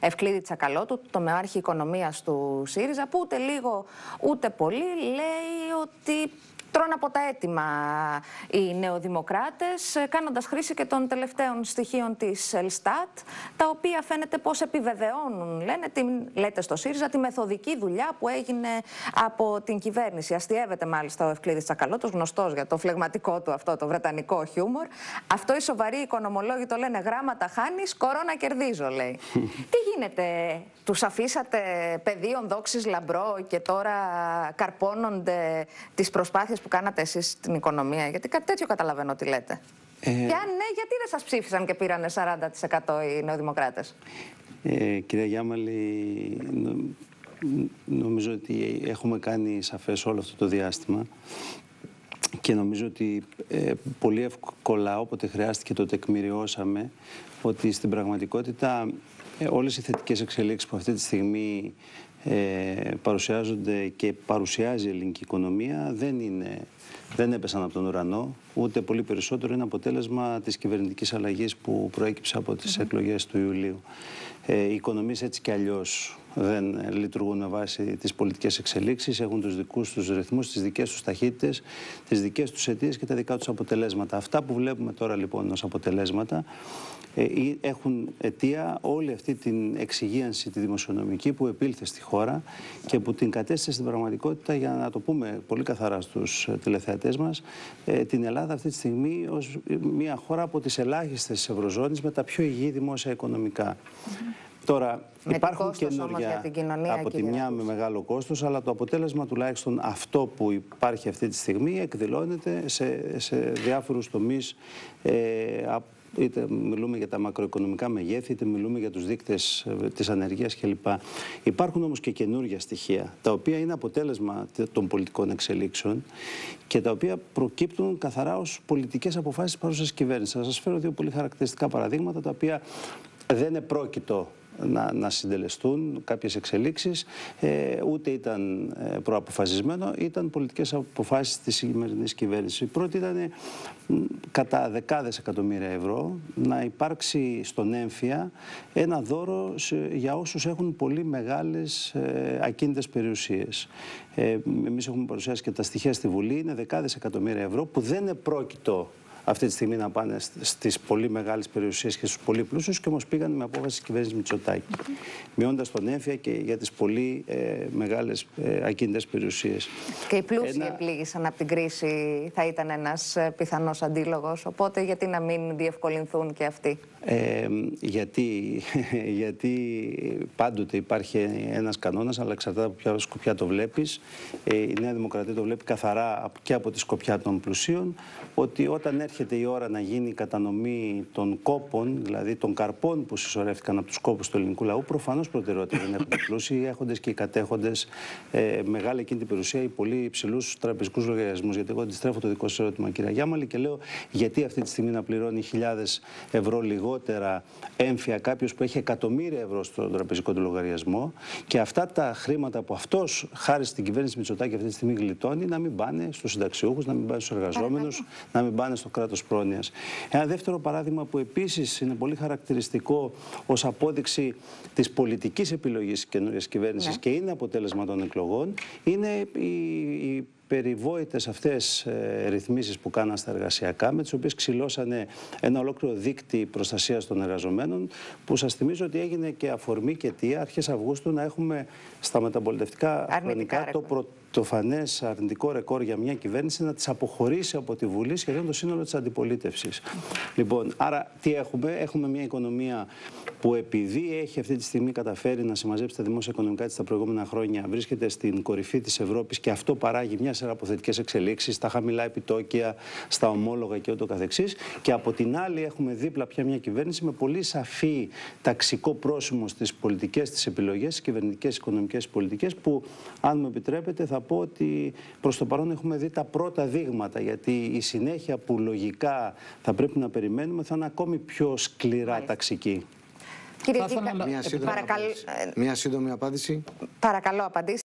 Ευκλήδη Τσακαλώτου, το μεάρχη οικονομίας του ΣΥΡΙΖΑ, που ούτε λίγο ούτε πολύ λέει ότι τρώνε από τα έτοιμα οι νεοδημοκράτες, κάνοντας χρήση και των τελευταίων στοιχείων της Ελστάτ, τα οποία φαίνεται πως επιβεβαιώνουν, λένε, την, λέτε στο ΣΥΡΙΖΑ, τη μεθοδική δουλειά που έγινε από την κυβέρνηση. Αστειεύεται μάλιστα ο Ευκλήδης Τσακαλώτος, γνωστός για το φλεγματικό του αυτό, το βρετανικό χιούμορ. Αυτό οι σοβαροί οικονομολόγοι το λένε γράμματα χάνεις, κορώνα κερδίζω, λέει. Τι γίνεται, τους αφήσατε πεδίων δόξης λαμπρό και τώρα καρπώνονται τις προσπάθειες που κάνατε εσείς στην οικονομία, γιατί κάτι τέτοιο καταλαβαίνω τι λέτε. Ε... Και αν ναι, γιατί δεν σας ψήφισαν και πήρανε 40% οι νεοδημοκράτες; Ε, κυρία Γιάμαλη, νομίζω ότι έχουμε κάνει σαφές όλο αυτό το διάστημα και νομίζω ότι ε, πολύ εύκολα όποτε χρειάστηκε το τεκμηριώσαμε ότι στην πραγματικότητα ε, όλες οι θετικές εξελίξεις που αυτή τη στιγμή ε, παρουσιάζονται και παρουσιάζει η ελληνική οικονομία. Δεν, είναι, δεν έπεσαν από τον ουρανό, ούτε πολύ περισσότερο είναι αποτέλεσμα της κυβερνητικής αλλαγής που προέκυψε από τις mm εκλογές του Ιουλίου. Ε, οι οικονομίες έτσι κι αλλιώς δεν λειτουργούν με βάση τις πολιτικές εξελίξεις, έχουν τους δικούς τους ρυθμούς, τις δικές τους ταχύτητες, τις δικές τους αιτίες και τα δικά τους αποτελέσματα. Αυτά που βλέπουμε τώρα λοιπόν ως αποτελέσματα ε, έχουν αιτία όλη αυτή την εξυγίανση τη δημοσιονομική που επήλθε στη χώρα και που την κατέστησε στην πραγματικότητα, για να το πούμε πολύ καθαρά στους τηλεθεατές μας, ε, την Ελλάδα αυτή τη στιγμή ως μια χώρα από τις ελάχιστες της Ευρωζώνης με τα πιο υγιή δημόσια οικονομικά. Τώρα με υπάρχουν καινούργια από τη μια με μεγάλο κόστος, αλλά το αποτέλεσμα τουλάχιστον αυτό που υπάρχει αυτή τη στιγμή εκδηλώνεται σε, σε διάφορους τομείς ε, είτε μιλούμε για τα μακροοικονομικά μεγέθη, είτε μιλούμε για τους δείκτες ε, της ανεργίας κλπ. Υπάρχουν όμως και καινούργια στοιχεία, τα οποία είναι αποτέλεσμα των πολιτικών εξελίξεων και τα οποία προκύπτουν καθαρά ως πολιτικές αποφάσεις της παρούσας κυβέρνησης. Θα σας φέρω δύο πολύ χαρακτηριστικά παραδείγματα, τα οποία δεν επρόκειτο να, να συντελεστούν κάποιες εξελίξεις, ε, ούτε ήταν ε, προαποφασισμένο, ήταν πολιτικές αποφάσεις της σημερινής κυβέρνησης. Η πρώτη ήταν κατά δεκάδες εκατομμύρια ευρώ να υπάρξει στον έμφυα ένα δώρο για όσους έχουν πολύ μεγάλες ε, ακίνητες περιουσίες. Ε, εμείς έχουμε παρουσιάσει και τα στοιχεία στη Βουλή, είναι δεκάδες εκατομμύρια ευρώ που δεν επρόκειτο αυτή τη στιγμή να πάνε στις πολύ μεγάλες περιουσίες και στους πολύ πλούσιους και όμω πήγαν με απόφαση τη κυβέρνησης Μητσοτάκη. Mm -hmm. Μειώντας τον έμφυα και για τις πολύ ε, μεγάλες ε, ακίνητες περιουσίες. Και οι πλούσιοι ένα... επλήγησαν από την κρίση, θα ήταν ένας ε, πιθανός αντίλογος. Οπότε γιατί να μην διευκολυνθούν και αυτοί; Ε, γιατί, γιατί πάντοτε υπάρχει ένας κανόνας, αλλά εξαρτάται από ποια σκοπιά το βλέπεις. Ε, η Νέα Δημοκρατία το βλέπει καθαρά και από τη σκοπιά των πλουσίων, ότι όταν έρχεται η ώρα να γίνει η κατανομή των κόπων, δηλαδή των καρπών που συσσωρεύτηκαν από τους κόπους του ελληνικού λαού, προφανώς προτεραιότητα δεν έχουν οι πλούσιοι, οι έχοντες και οι κατέχοντες ε, μεγάλη εκείνη την περιουσία, οι πολύ υψηλούς τραπεζικούς λογαριασμούς. Γιατί εγώ αντιστρέφω το δικό σας ερώτημα, κυρία Γιάμαλη, και λέω γιατί αυτή τη στιγμή να πληρώνει χιλιάδες ευρώ λιγότερο λιγότερα έμφυα κάποιος που έχει εκατομμύρια ευρώ στον τραπεζικό του λογαριασμό και αυτά τα χρήματα που αυτός, χάρη στην κυβέρνηση Μητσοτάκη, αυτή τη στιγμή γλιτώνει, να μην πάνε στους συνταξιούχους, να μην πάνε στους εργαζόμενους, να μην πάνε στο κράτος πρόνοιας. Ένα δεύτερο παράδειγμα που επίσης είναι πολύ χαρακτηριστικό ως απόδειξη της πολιτικής επιλογής της καινούργια κυβέρνησης ναι. και είναι αποτέλεσμα των εκλογών είναι η περιβόητες αυτές ε, ρυθμίσεις που κάναν στα εργασιακά, με τις οποίες ξυλώσανε ένα ολόκληρο δίκτυο προστασίας των εργαζομένων, που σας θυμίζω ότι έγινε και αφορμή και αιτία αρχές Αυγούστου να έχουμε στα μεταπολιτευτικά χρονικά το πρωτοφανές αρνητικό ρεκόρ για μια κυβέρνηση να τις αποχωρήσει από τη Βουλή σχεδόν το σύνολο της αντιπολίτευσης. Λοιπόν, άρα τι έχουμε, έχουμε μια οικονομία που επειδή έχει αυτή τη στιγμή καταφέρει να συμμαζέψει τα δημόσια οικονομικά της τα προηγούμενα χρόνια, βρίσκεται στην κορυφή της Ευρώπης και αυτό παράγει μια σειρά από θετικές εξελίξεις στα χαμηλά επιτόκια, στα ομόλογα και ούτω καθεξής. Και από την άλλη έχουμε δίπλα πια μια κυβέρνηση με πολύ σαφή ταξικό πρόσημο στις πολιτικές της επιλογές, στις κυβερνητικές οικονομικές πολιτικές, που αν μου επιτρέπετε θα πω ότι προς το παρόν έχουμε δει τα πρώτα δείγματα, γιατί η συνέχεια που λογικά θα πρέπει να περιμένουμε θα είναι ακόμη πιο σκληρά ταξική. Κύριε Δίκα, μια, σύντομη απάντηση. μια σύντομη απάντηση. Παρακαλώ, απαντήστε.